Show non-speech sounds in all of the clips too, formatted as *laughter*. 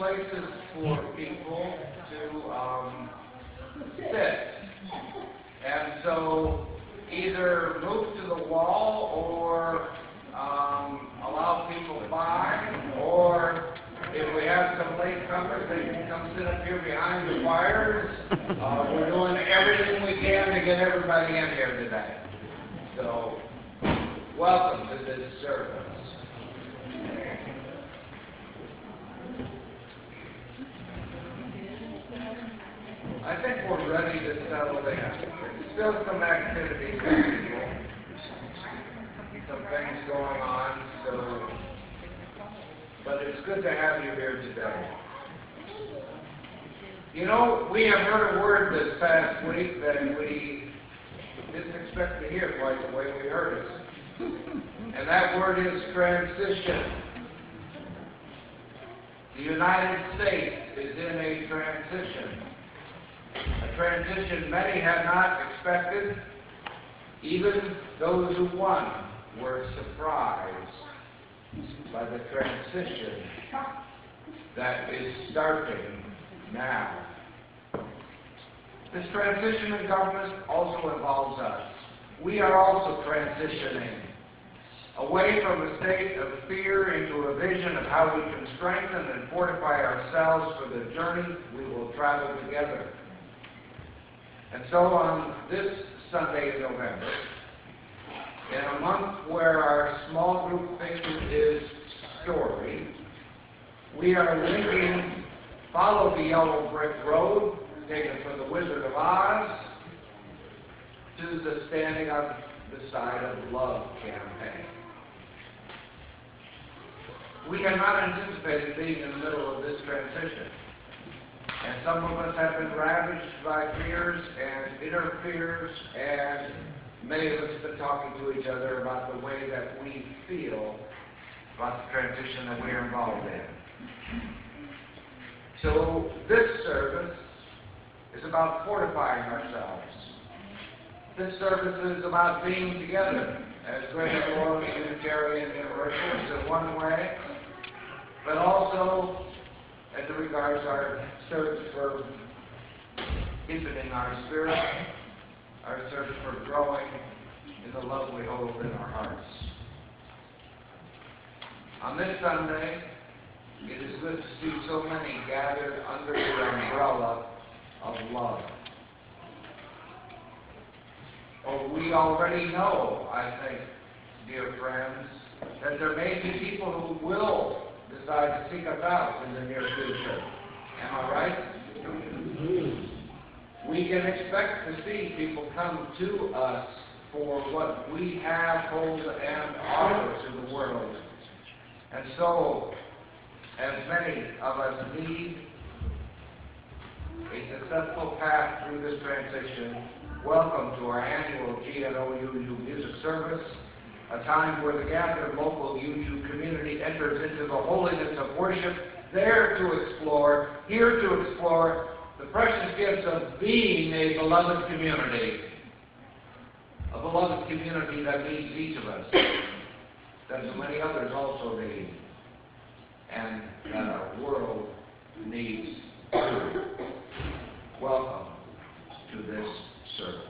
places for people to, um, sit. And so either move to the wall or, um, allow people by, or if we have some late comers, they can come sit up here behind the wires. Uh, we're doing everything we can to get everybody in here today. So, welcome to this service. I think we're ready to settle. There's Still some activity. Some things going on, so, but it's good to have you here today. You know, we have heard a word this past week that we didn't expect to hear quite the way we heard it. And that word is transition. The United States is in a transition. A transition many had not expected. Even those who won were surprised by the transition that is starting now. This transition in government also involves us. We are also transitioning away from a state of fear into a vision of how we can strengthen and fortify ourselves for the journey we will travel together. And so on this Sunday in November, in a month where our small group theme is story, we are linking Follow the Yellow Brick Road, taken from The Wizard of Oz, to the Standing on the Side of Love campaign. We had not anticipated being in the middle of this transition. And some of us have been ravaged by fears and inner fears, and many of us have been talking to each other about the way that we feel about the transition that we are involved in. So this service is about fortifying ourselves. This service is about being together as great loyal Unitarian Universalists in one way, but also as it regards our search for deepening our spirit, our search for growing in the love we hold in our hearts. On this Sunday, it is good to see so many gathered under the umbrella of love. Oh, we already know, I think, dear friends, that there may be people who will decide to seek us out in the near future. Am I right? We can expect to see people come to us for what we have, hold, and offer to the world. And so, as many of us need a successful path through this transition, welcome to our annual GNOUU music service, a time where the gathered local UU community enters into the holiness of worship, there to explore, here to explore the precious gifts of being a beloved community. A beloved community that needs each of us, that so many others also need, and that our world needs. Welcome to this service.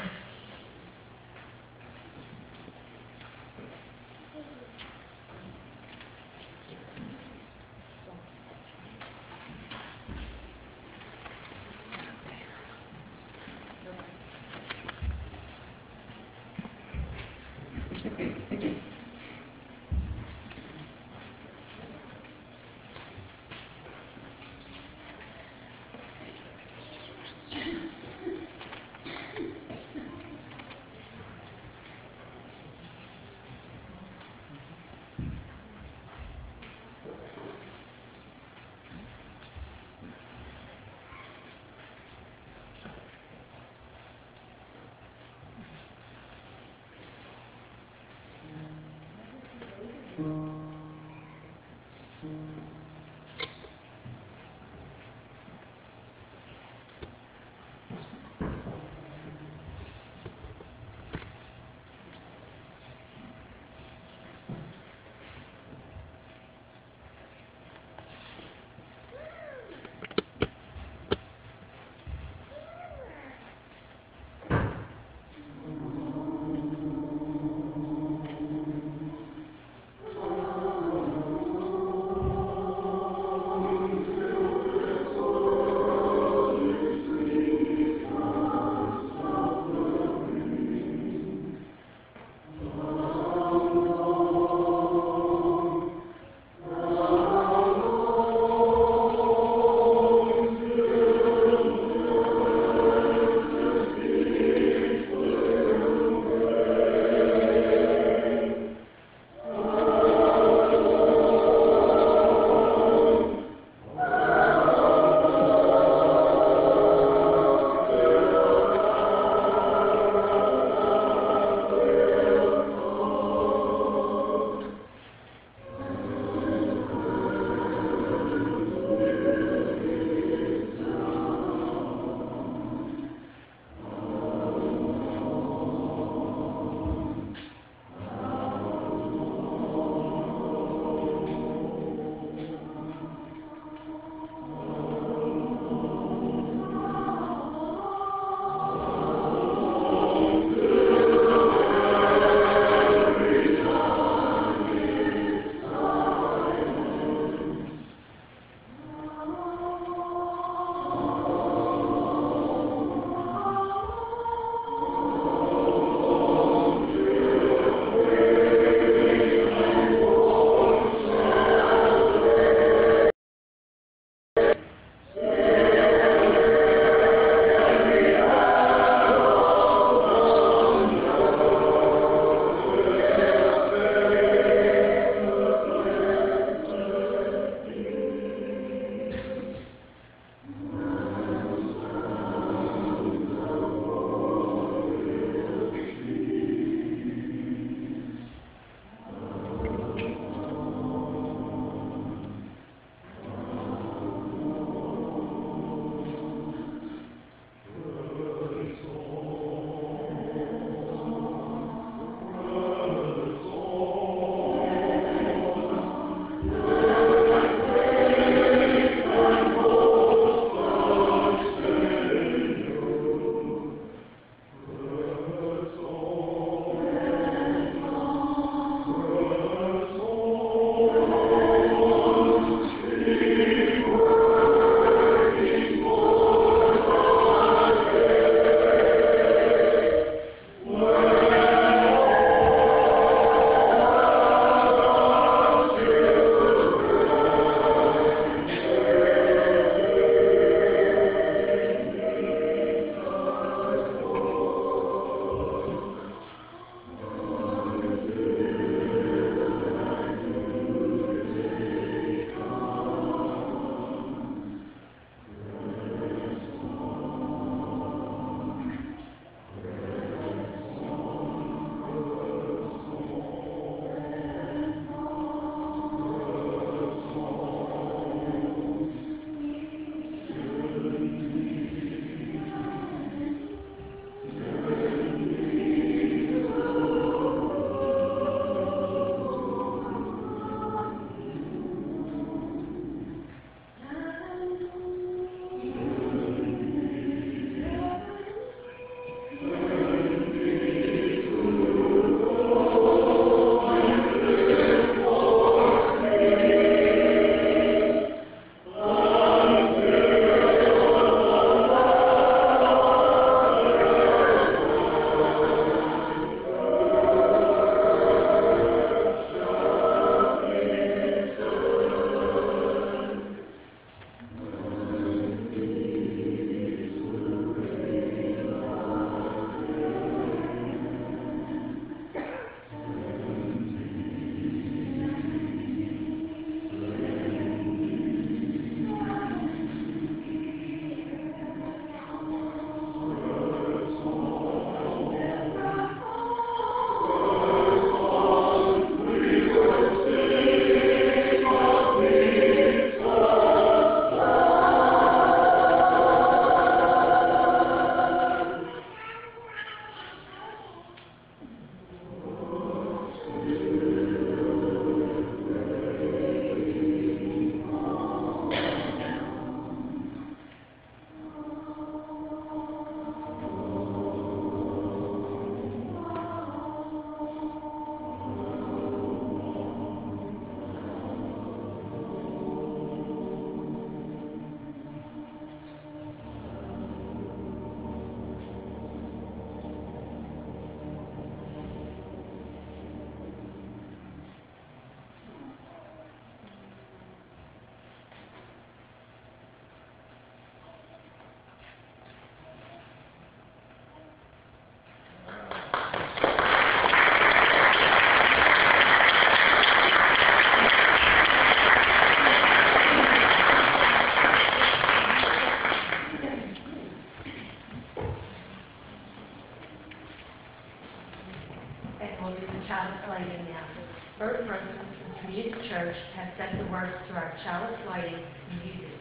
Church has set the words to our chalice lighting music.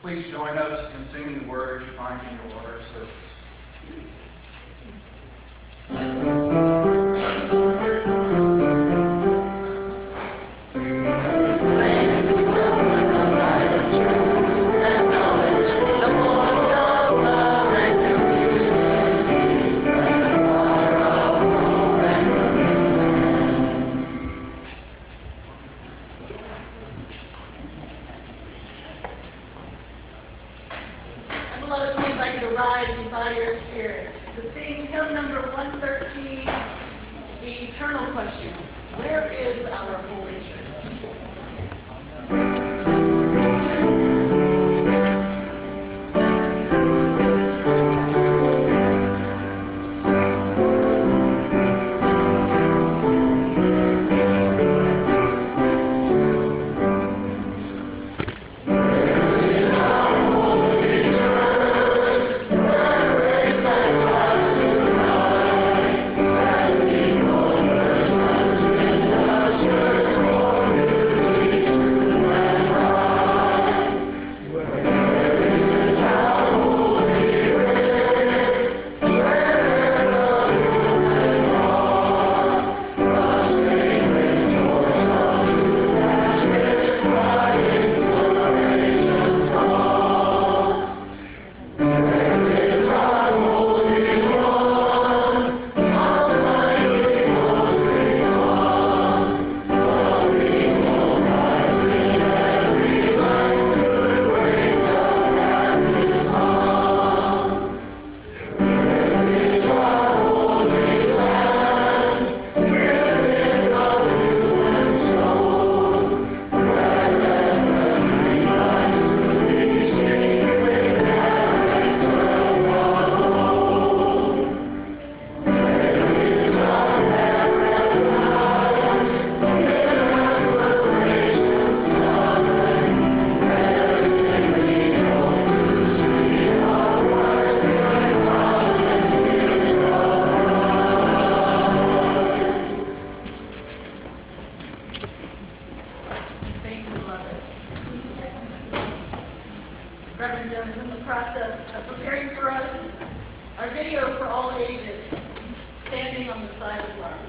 Please join us in singing the words you find in your water service. Reverend Jones is in the process of preparing for us our video for all ages, standing on the side of love.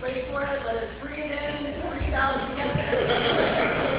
Wait for it, let us it in, breathe out together.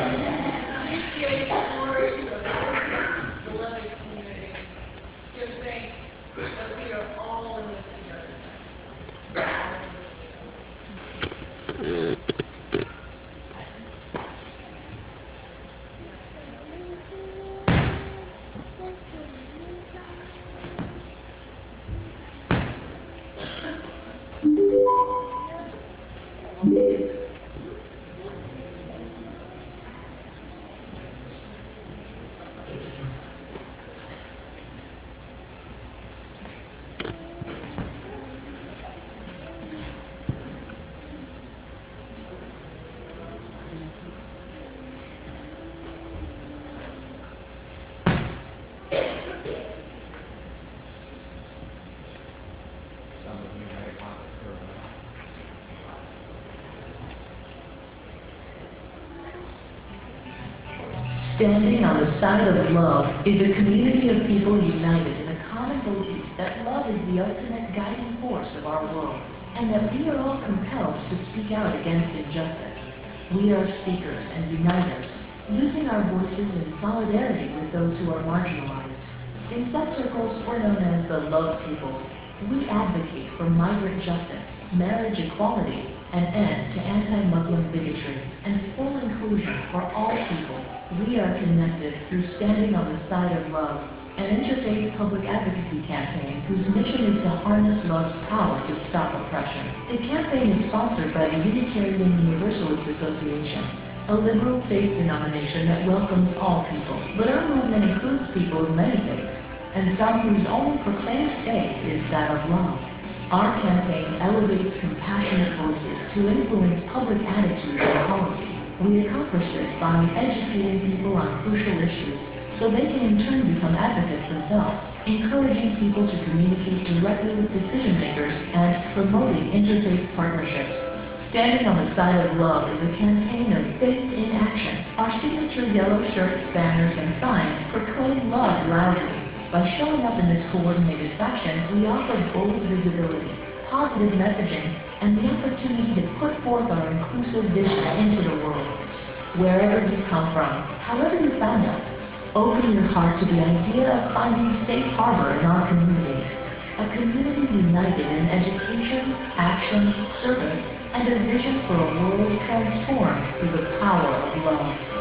Standing on the side of love is a community of people united in a common belief that love is the ultimate guiding force of our world, and that we are all compelled to speak out against injustice. We are speakers and uniters, using our voices in solidarity with those who are marginalized. In some circles, we're known as the love people. We advocate for migrant justice, marriage equality, an end to anti-Muslim bigotry, and full inclusion for all people. We are connected through standing on the side of love, an interfaith public advocacy campaign whose mission is to harness love's power to stop oppression. The campaign is sponsored by the Unitarian Universalist Association, a liberal faith denomination that welcomes all people. But our movement includes people of many faiths, and some whose only proclaimed faith is that of love. Our campaign elevates compassionate voices to influence public attitudes and policy. We accomplish this by educating people on crucial issues, so they can in turn become advocates themselves, encouraging people to communicate directly with decision makers and promoting interfaith partnerships. Standing on the side of love is a campaign of faith in action. Our signature yellow shirts, banners, and signs proclaim love loudly. By showing up in this coordinated fashion, we offer bold visibility, positive messaging, and the opportunity to put forth our inclusive vision into the world. Wherever you come from, however you found us, open your heart to the idea of finding safe harbor in our community. A community united in education, action, service, and a vision for a world transformed through the power of love.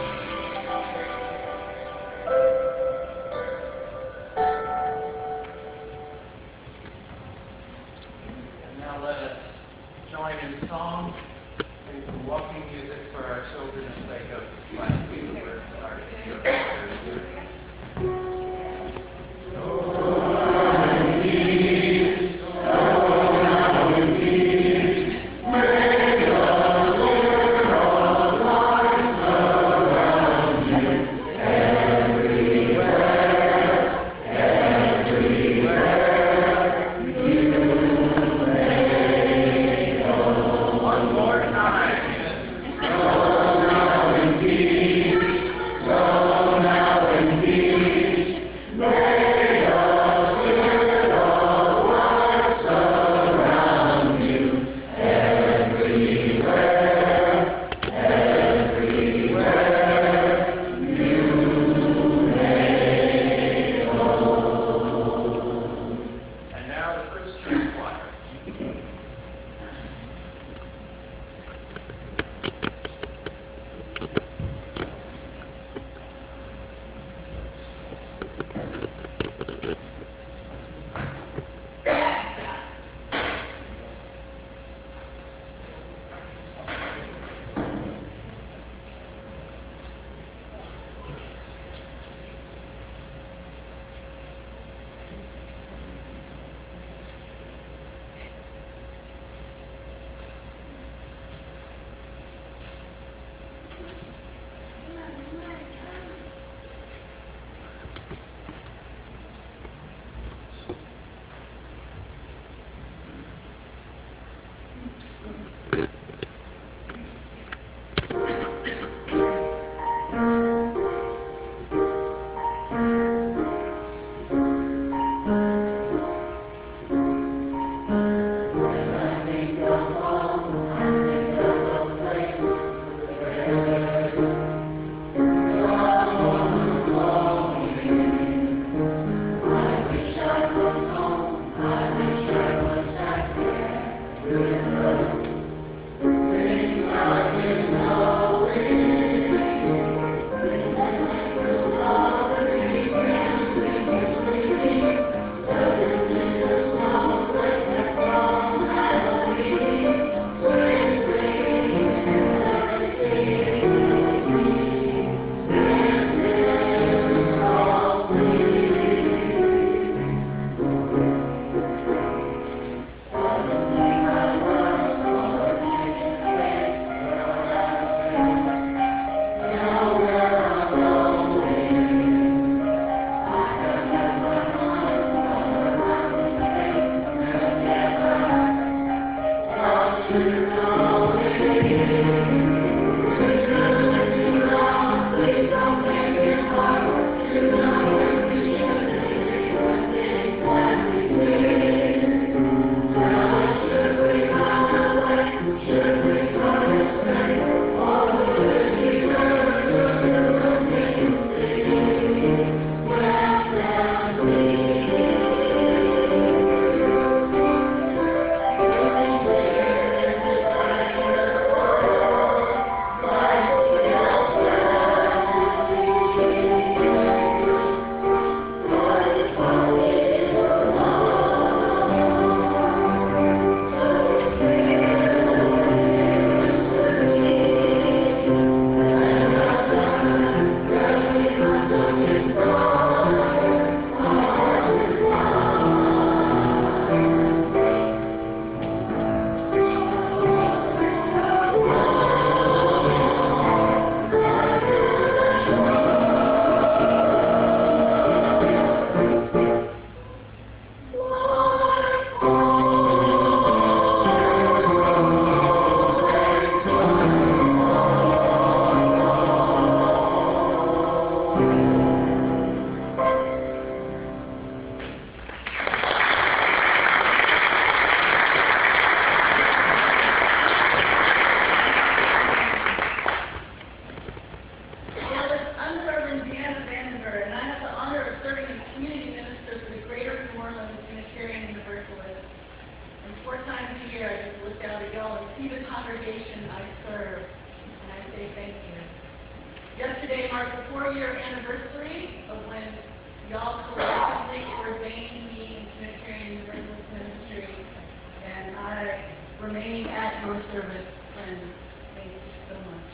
remaining at your service, friends. Thank you so much.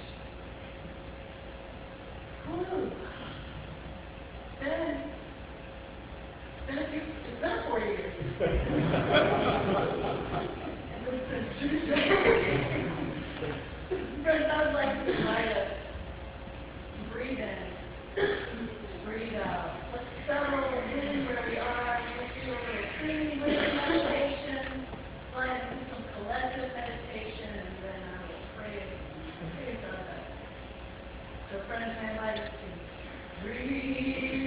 Whew. Ben? Ben, been, it's been a few, it's four years. *laughs* Friends, I would like to try to breathe in. friend, I like to breathe.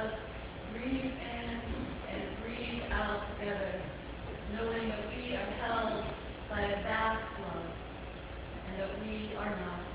us breathe in and breathe out together, knowing that we are held by a vast love and that we are not.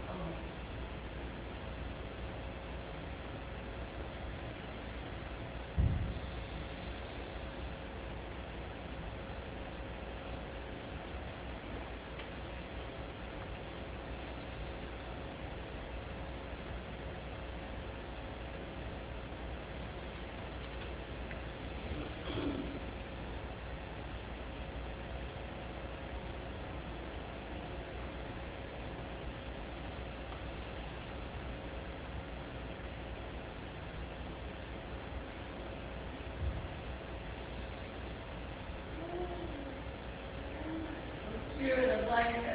life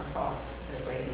across the great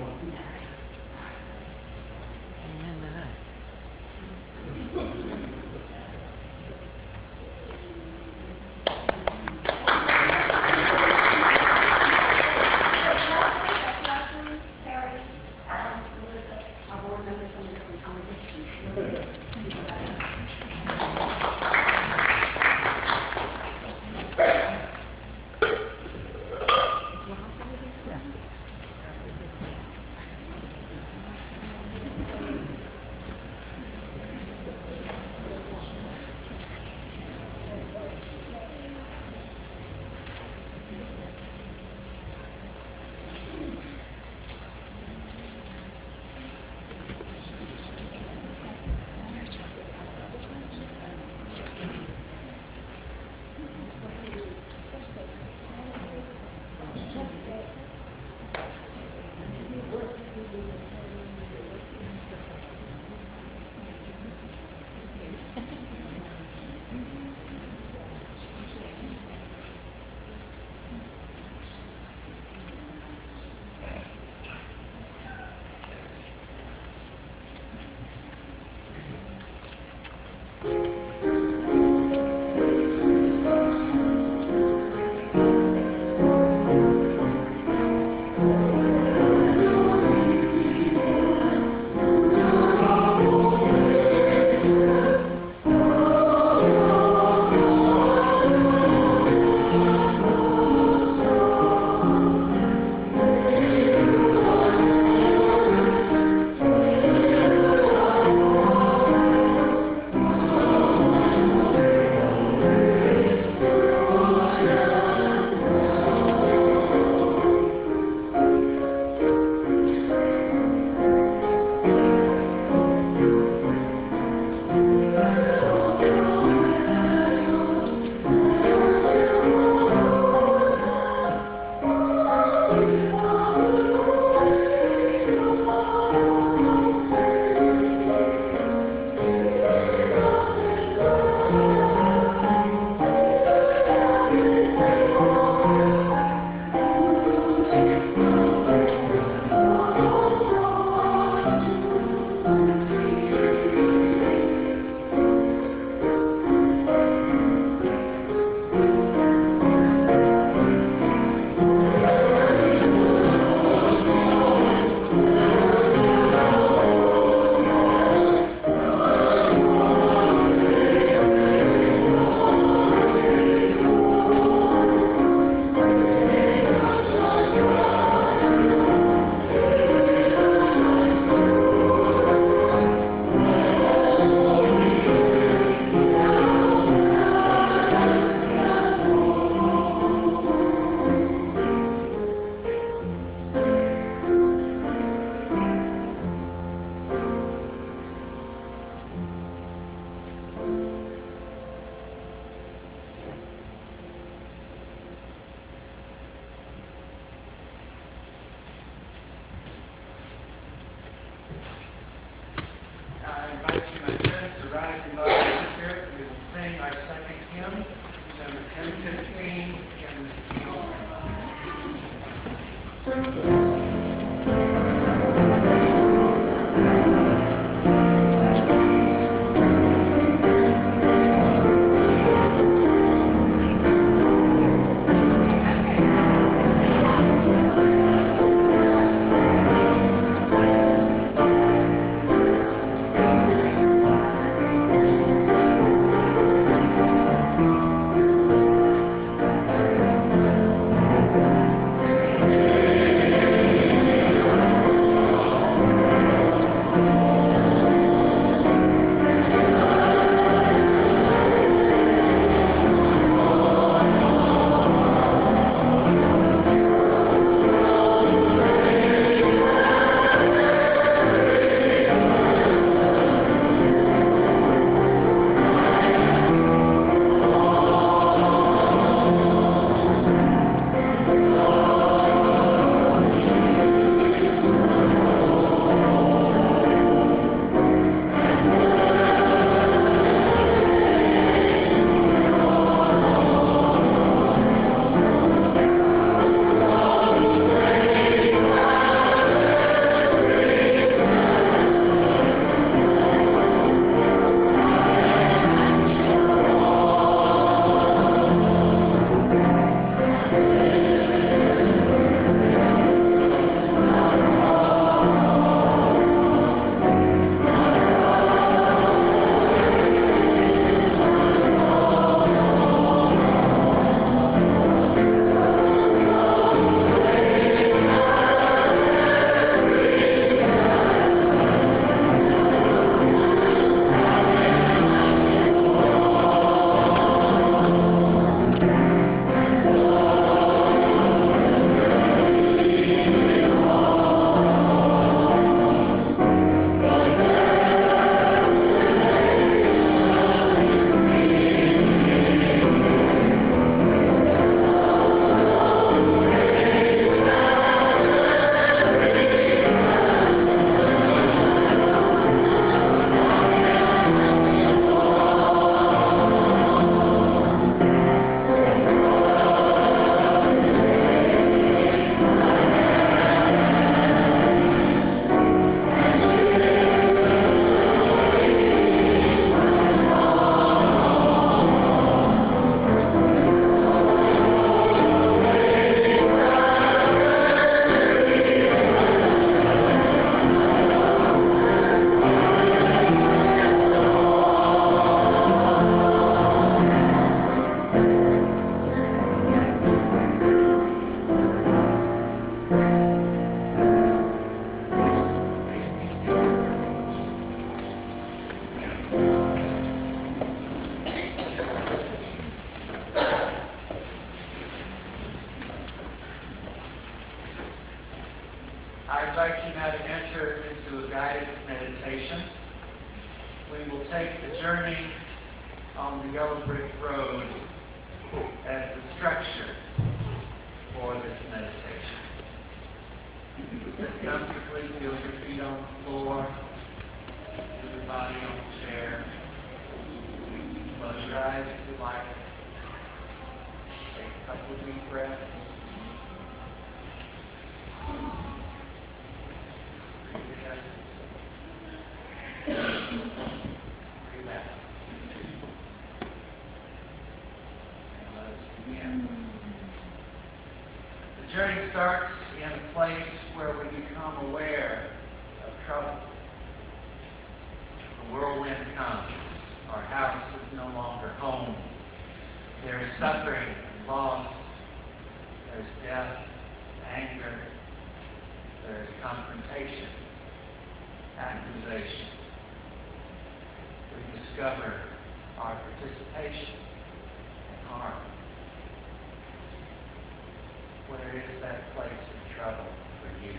Where is that place of trouble for you?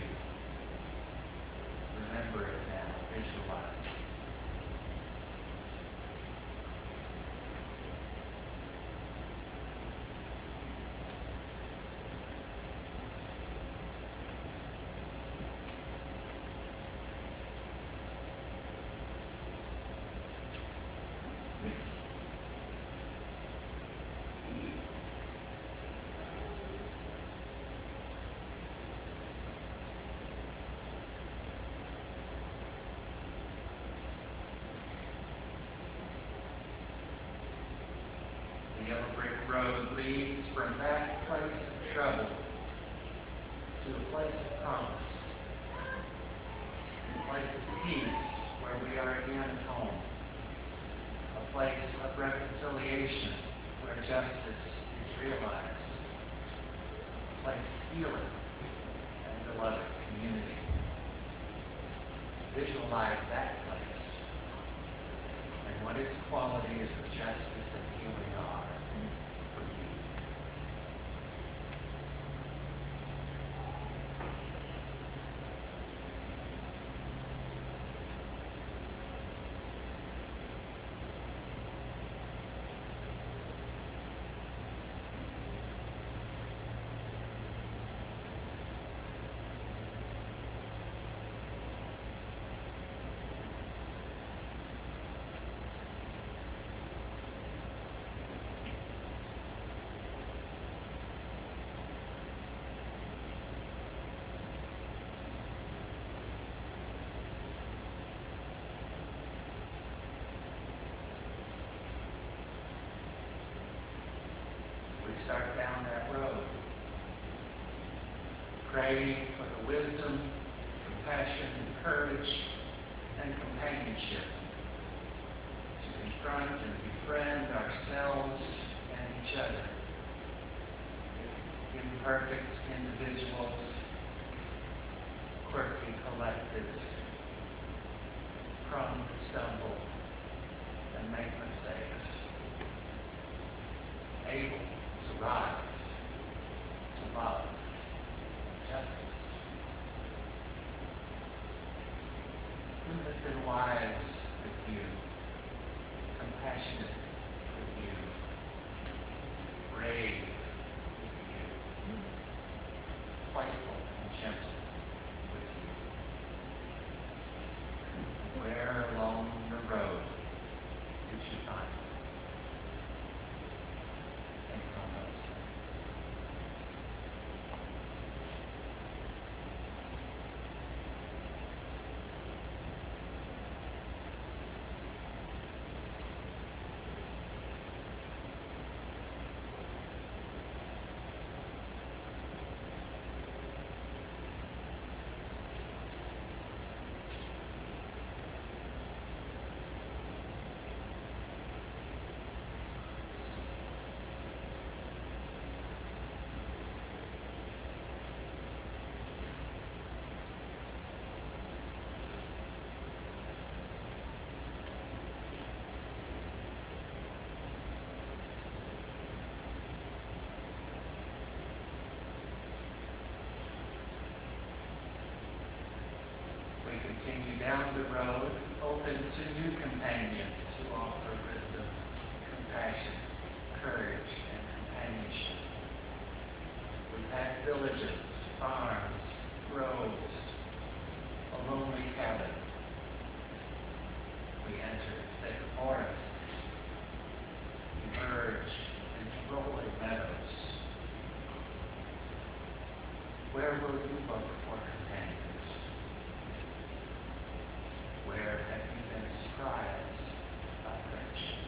Remember it now. Visualize. The yellow brick road leads from that place of trouble to a place of promise, a place of peace where we are again home, a place of reconciliation where justice is realized, a place of healing and beloved community. Visualize that place and what its qualities of justice and healing are for you. we start down that road. Praying for the wisdom, compassion, courage, and companionship to confront and befriend ourselves and each other. Imperfect individuals, quirky collectives, prone to stumble and make mistakes able rise, to love, justice. Who has been wise with you, compassionate with you, brave with you, playful and gentle with you? Where along the road did you find them? Think on those things. Continue down the road, open to new companions who offer wisdom, compassion, courage, and companionship. We pass villages, farms, roads, a lonely cabin. We enter thick forest, emerge into rolling meadows. Where will you look for companions? Where have you been surprised by friendship?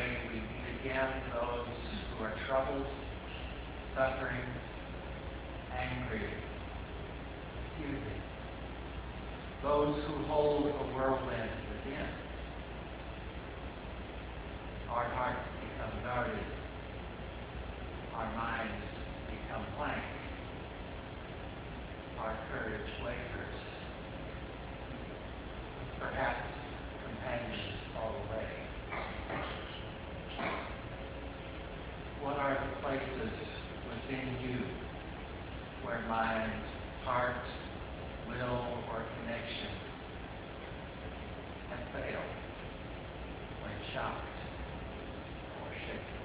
Way, we again those who are troubled, suffering, angry, accusing. Those who hold a whirlwind within. Our hearts become guarded. Our minds become blank. Our courage wavers. Perhaps companions fall away. What are the places within you where mind, heart, will, or connection have failed when shocked or shaken?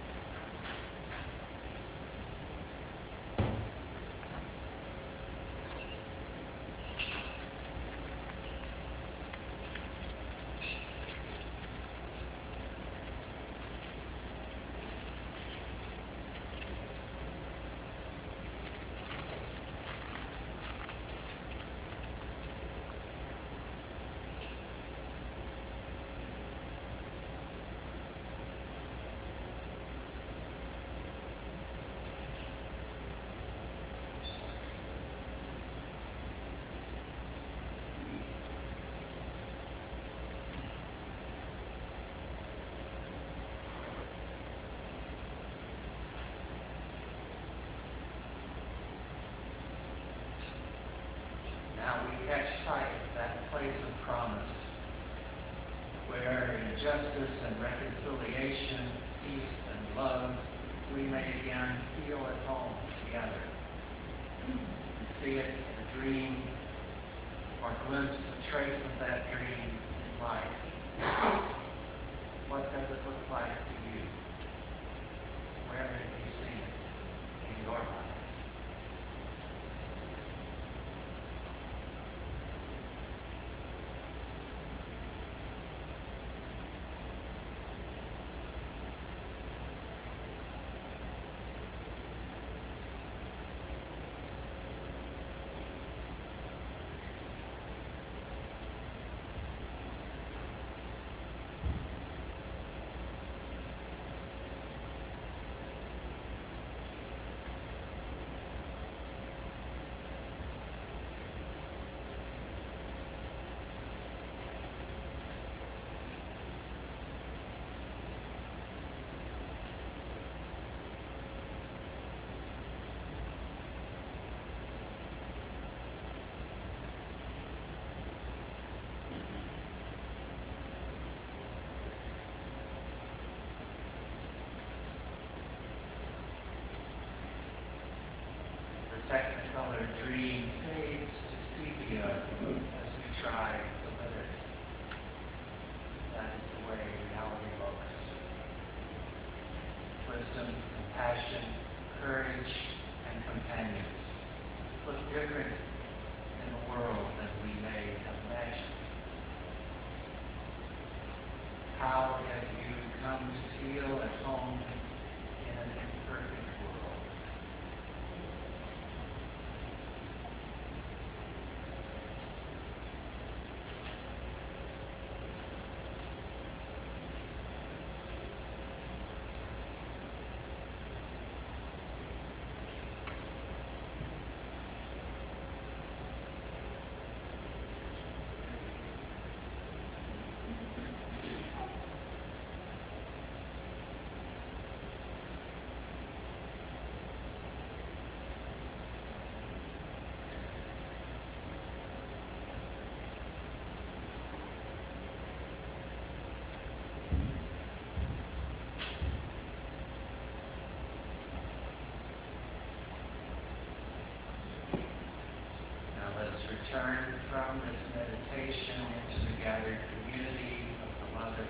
Now we catch sight of that place of promise where in justice and reconciliation, peace and love, we may again feel at home together. See it in a dream or glimpse a trace of that dream Technicolor dream fades to sepia as we try to live it. That is the way reality looks. Wisdom, compassion, courage, and companions look different in the world than we may have imagined. How have you come to feel at home discerned from this meditation into the gathered community of the Mother,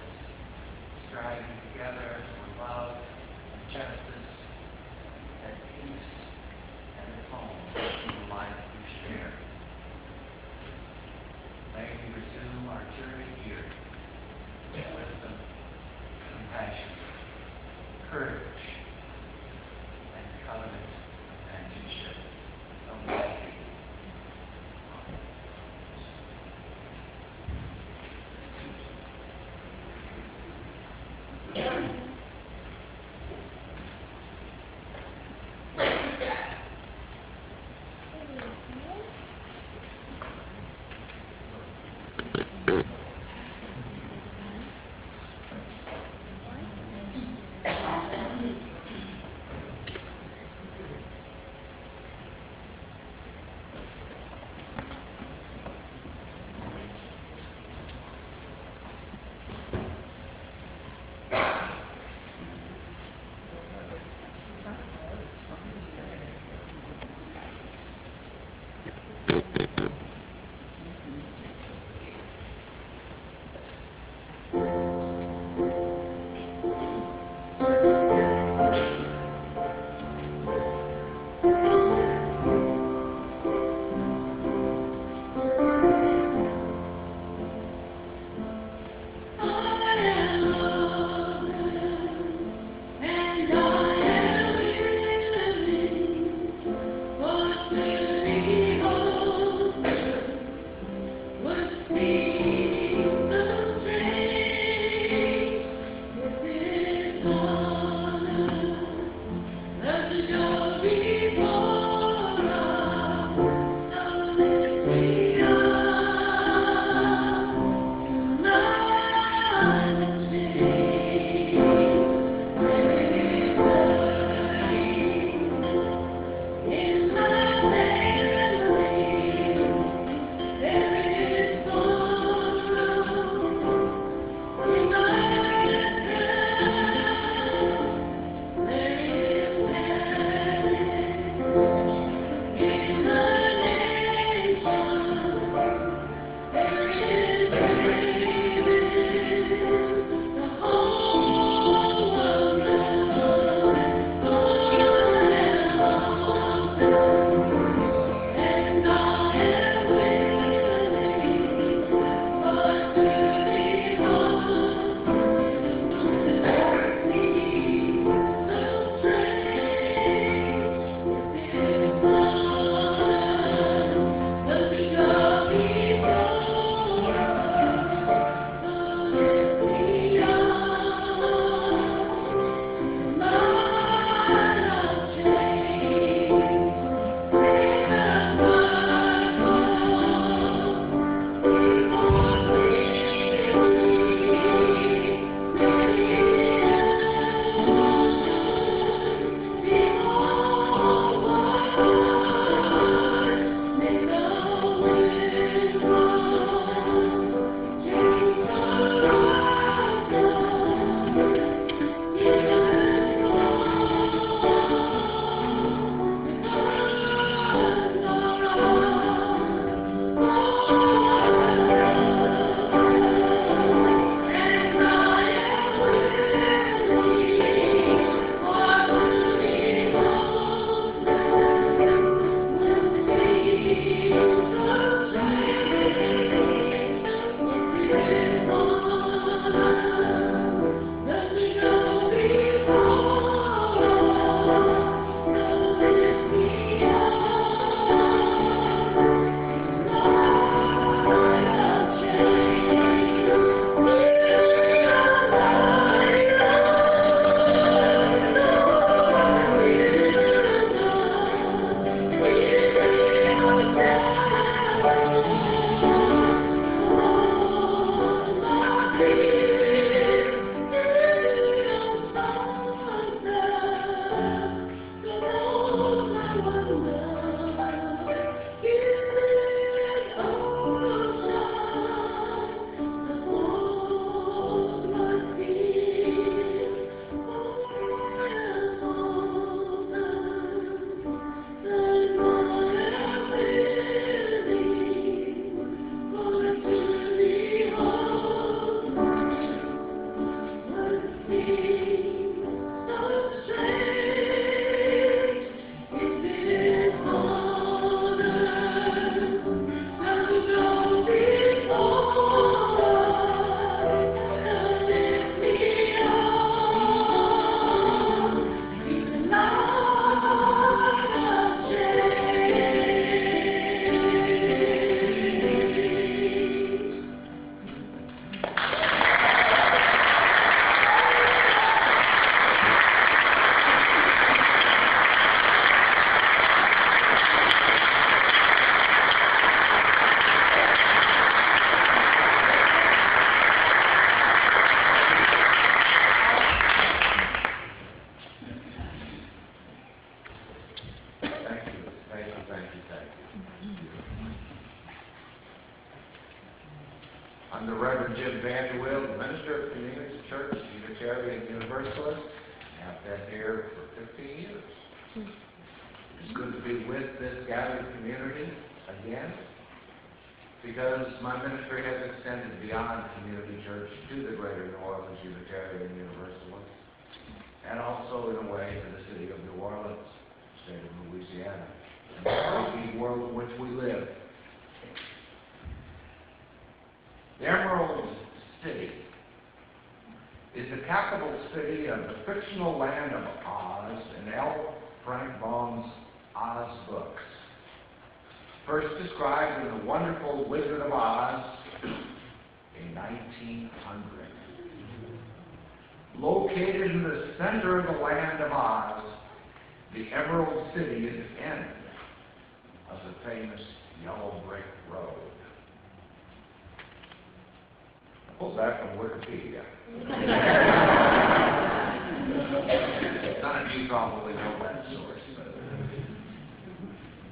striving together for love and justice. Emerald City is the capital city of the fictional land of Oz in L. Frank Baum's Oz books. First described in The Wonderful Wizard of Oz in 1900. Located in the center of the land of Oz, the Emerald City is the end of the famous Yellow Brick Road. Pulled that from Wikipedia. None of you probably know that source. but- uh,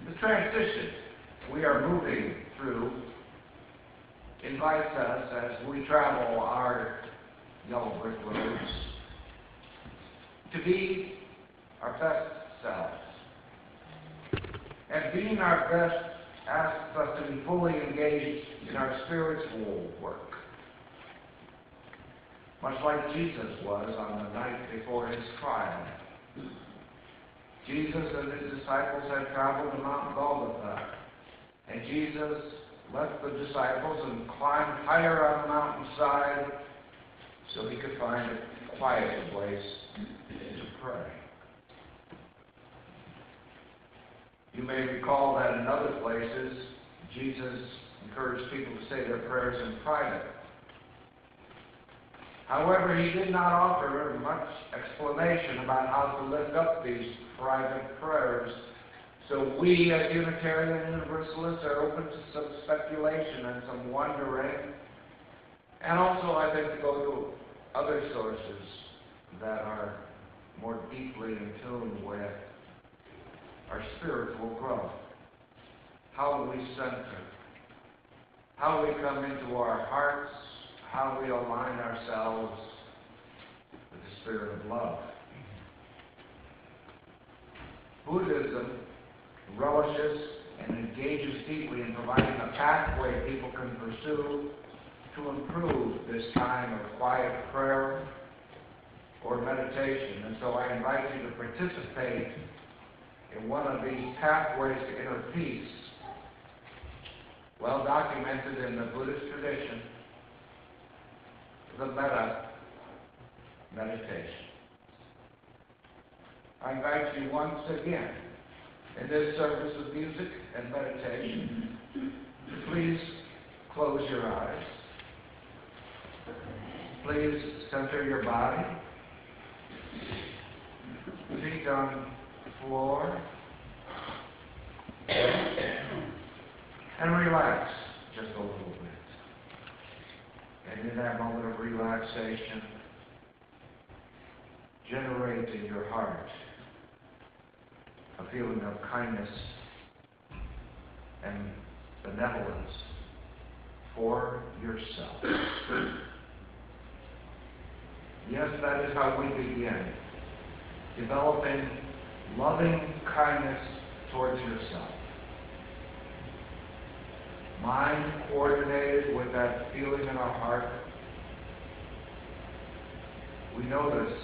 The transition we are moving through invites us as we travel our yellow brick roads to be our best selves. And being our best asks us to be fully engaged in our spiritual work much like Jesus was on the night before his trial. Jesus and his disciples had traveled to Mount Golgotha, and Jesus left the disciples and climbed higher on the mountainside so he could find a quieter place to pray. You may recall that in other places, Jesus encouraged people to say their prayers in private. However, he did not offer much explanation about how to lift up these private prayers. So we as Unitarian Universalists are open to some speculation and some wondering, and also I think to go to other sources that are more deeply in tune with our spiritual growth. How we center, how we come into our hearts, how we align ourselves with the spirit of love. Buddhism relishes and engages deeply in providing a pathway people can pursue to improve this time of quiet prayer or meditation. And so I invite you to participate in one of these pathways to inner peace, well documented in the Buddhist tradition the metta meditation. I invite you once again in this service of music and meditation to please close your eyes. Please center your body. Feet on the floor. And relax just a little. And in that moment of relaxation, generate in your heart a feeling of kindness and benevolence for yourself. yes, that is how we begin. Developing loving kindness towards yourself. Mind coordinated with that feeling in our heart. We notice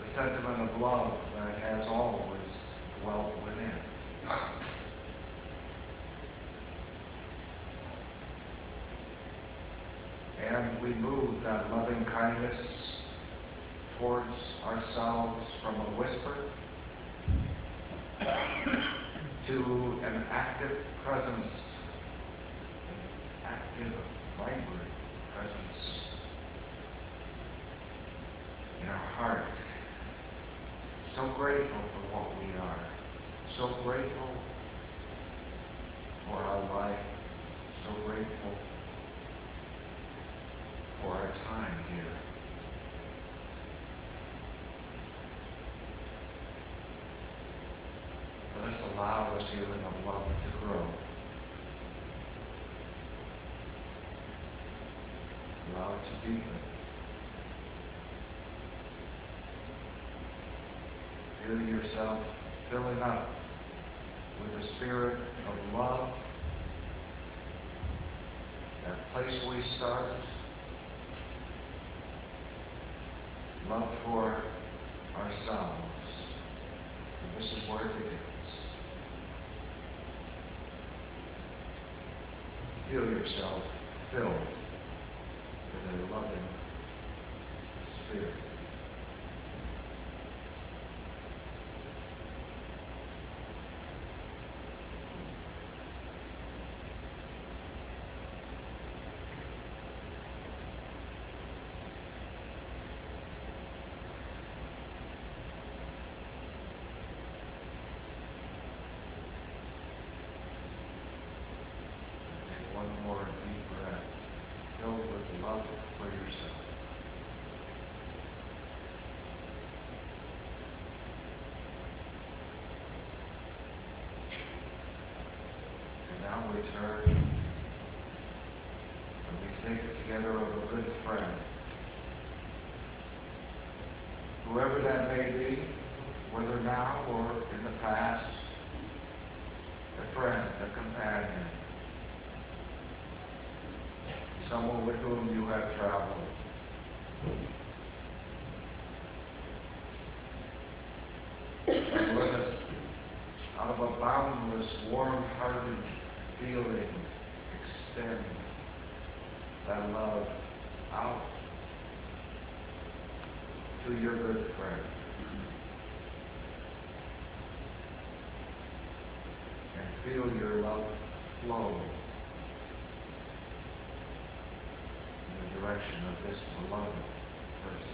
the sentiment of love that has always dwelt within. And we move that loving kindness towards ourselves from a whisper to an active presence, active, vibrant presence in our heart. So grateful for what we are. So grateful for our life. So grateful for our time here. Allow this feeling of love to grow. Allow it to deepen. Feel yourself filling up with the spirit of love. That place we started. Love for ourselves. And this is where it begins. Feel yourself filled with a loving spirit. Take one more deep breath, filled with love for yourself. And now we turn and we think together of a good friend. Whoever that may be, whether now or in the past, a friend, a companion, someone with whom you have traveled. Let us, out of a boundless, warm-hearted feeling, extend that love out to your good friend. And feel your love flow in of this beloved person.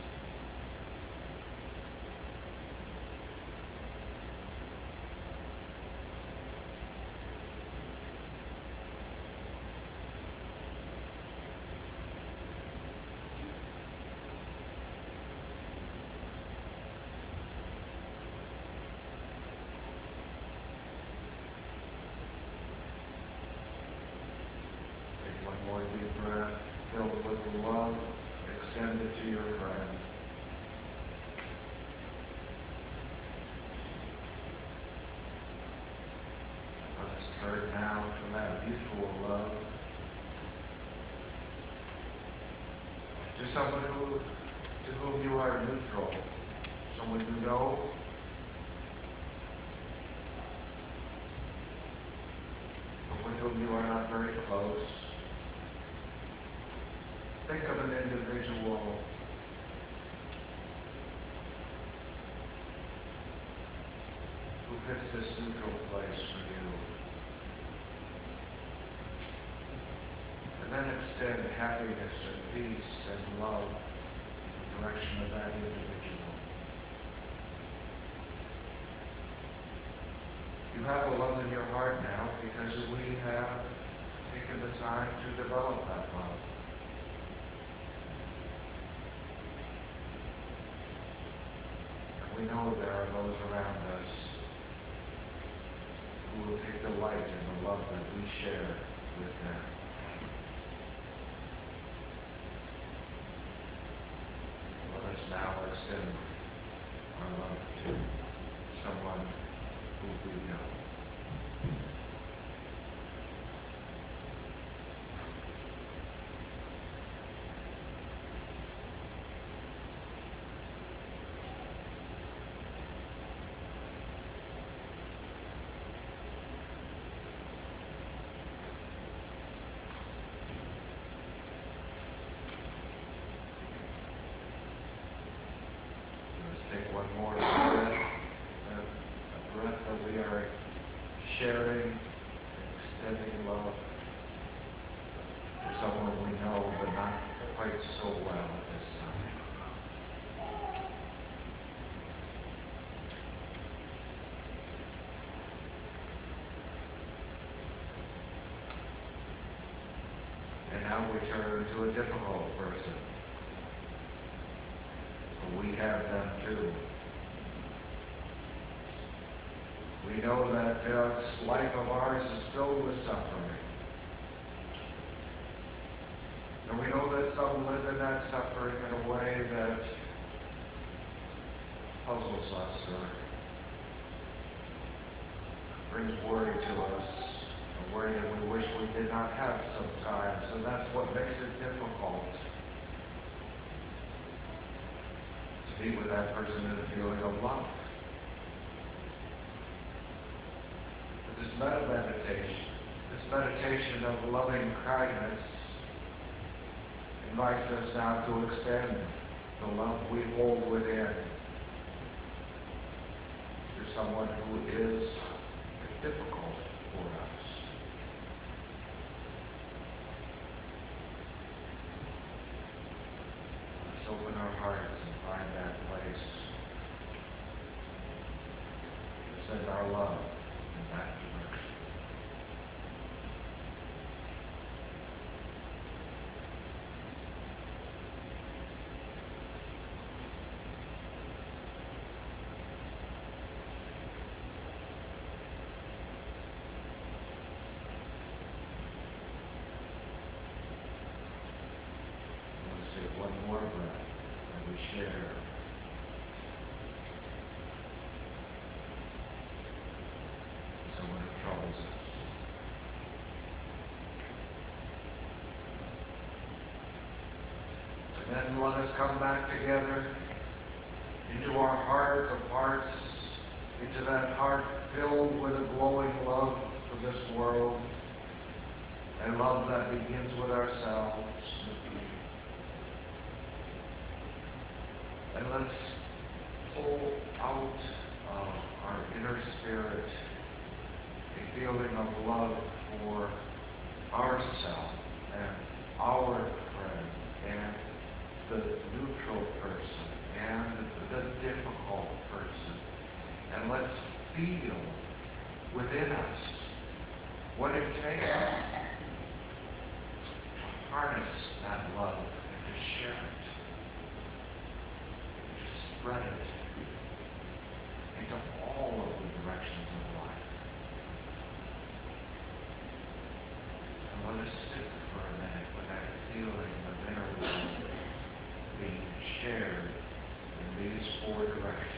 One more deep breath, filled with love, extend it to your friend. Let us turn now from that mutual love to someone who, to whom you are neutral, someone you know, but with whom you are not very close. Think of an individual who fits this neutral place for you. And then extend happiness and peace and love in the direction of that individual. You have a love in your heart now because we have taken the time to develop that love. We know there are those around us who will take delight in the love that we share with them. Let us extend our love to someone who we know. Let's take one more breath, a a breath that we are sharing, extending love to someone we know but not quite so well at this time. And now we turn to a difficult person. We have them too. We know that uh, this life of ours is filled with suffering. And we know that some live in that suffering in a way that puzzles us or brings worry to us, worry that we wish we did not have sometimes, and that's what makes it difficult to be with that person in a feeling of love. But this metta meditation, this meditation of loving kindness, invites us now to extend the love we hold within to someone who is difficult for us. Let's open our hearts and find that place to send our love in that direction. Let's take one more breath who troubles us. And then let us come back together into our heart of hearts, into that heart filled with a glowing love for this world, a love that begins with ourselves. And let's pull out of our inner spirit a feeling of love for ourselves and our friend and the neutral person and the difficult person. And let's feel within us what it takes to harness that love and to share it spread it into all of the directions of life. And let us sit for a minute with that feeling of inner love being shared in these four directions.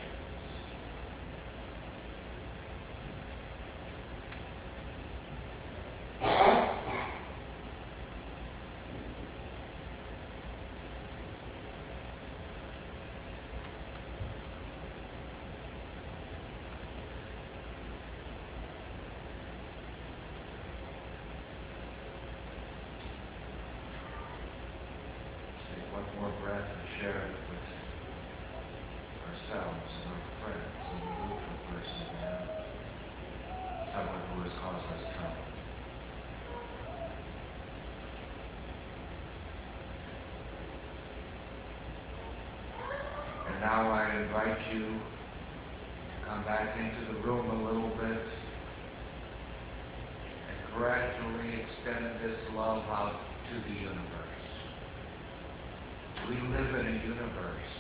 Take one more breath and share it with ourselves and our friends and the neutral person and someone who has caused us trouble. And now I invite you to come back into the room a little bit and gradually extend this love out to the universe. We live in a universe,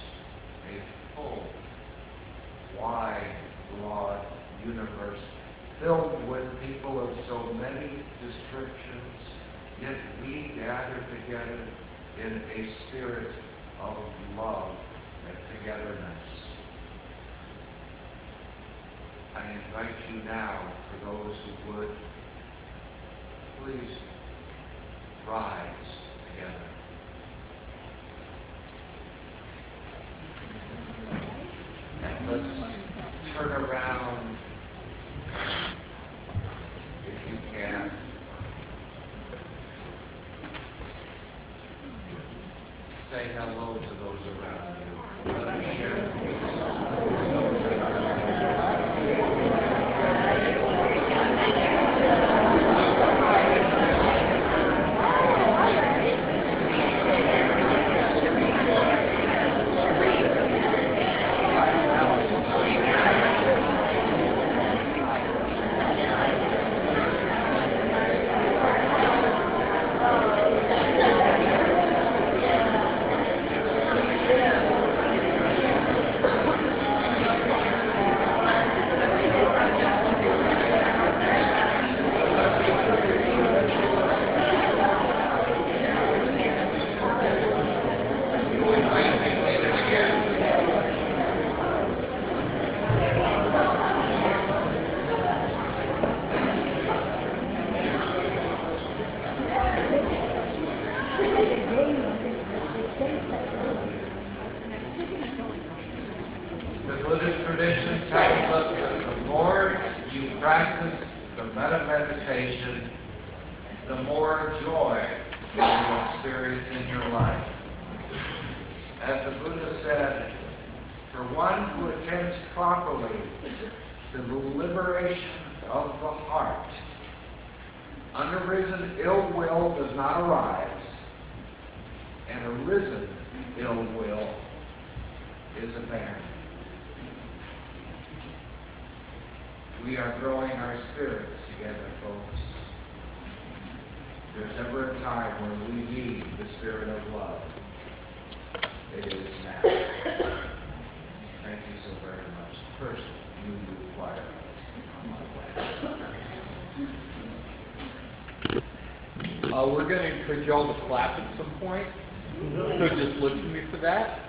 a full, wide, broad universe filled with people of so many descriptions, yet we gather together in a spirit of love togetherness. I invite you now, for those who would, please rise together. And let's turn around, We're going to encourage you all to clap at some point, so just look to me for that.